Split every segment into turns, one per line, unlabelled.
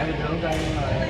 chạy bình thường ra nhưng mà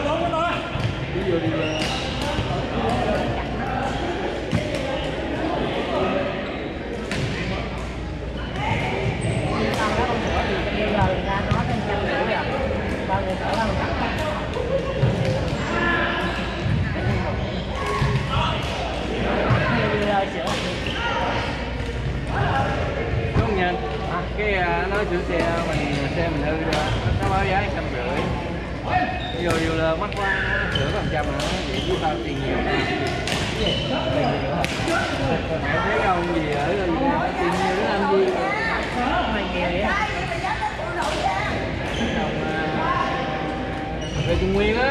kiểu xe mình xe mình hư đó nó báo giá trăm rưỡi. Vô dù là mất quá, sửa còn trăm nữa vậy chúng tao tiền nhiều mẹ thấy ông gì ở tiền nhiều nó anh gì
mày
nghề á về Trung Nguyên á.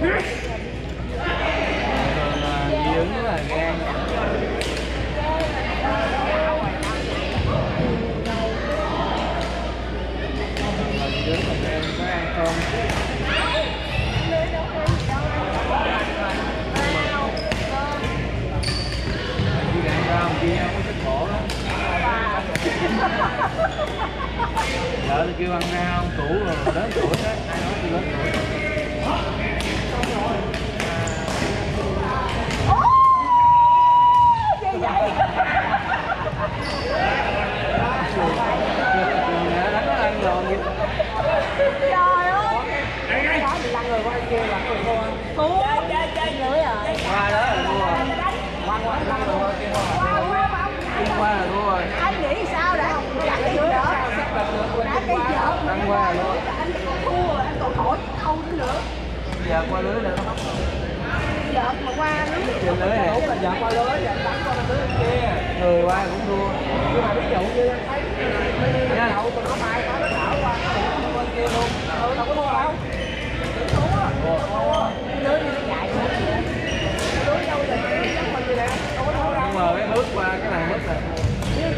Yes! Qua là thua rồi
anh nghĩ sao đã? Đã cái vợ đã cái vợ
Ăn qua rồi
anh thua anh còn hỏi câu nữa.
Giờ qua lưới nó mắc
vợ mà qua
trên lưới này
giờ qua lưới đánh qua lưới kia.
Người qua cũng thua.
Nhưng mà ví dụ như em thấy
Nha.
đậu tụi nó mai quá nó đảo qua nó bên kia luôn ừ đâu có thua đâu
lưới nó chạy nữa
lưới đâu giờ nó bên kia nè đâu có thua đâu
nhưng mà cái bước qua cái này mất rồi
nếu vậy nó phải để cái lằn ngang ở giữa nữa lưới nó qua bên kia của luôn ngoài trời đó giờ cái đấy cái giờ mình đụng lưới cái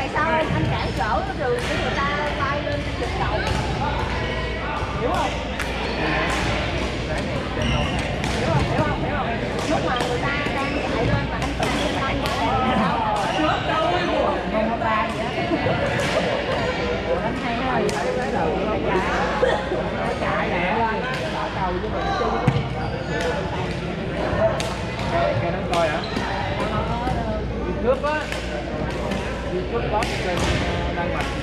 cái
anh tại sao anh cản trở rồi cái người ta bay lên giật đầu hiểu không? Hiểu không? Hiểu không? Hiểu không? Lúc mà người ta đang chạy lên mà anh tự nhiên lăn trước không không ba gì á Ủa, đánh hay ha
nó chạy chạy đầu với mình chung
cái nó coi hả? YouTube á rất có trên đang mạch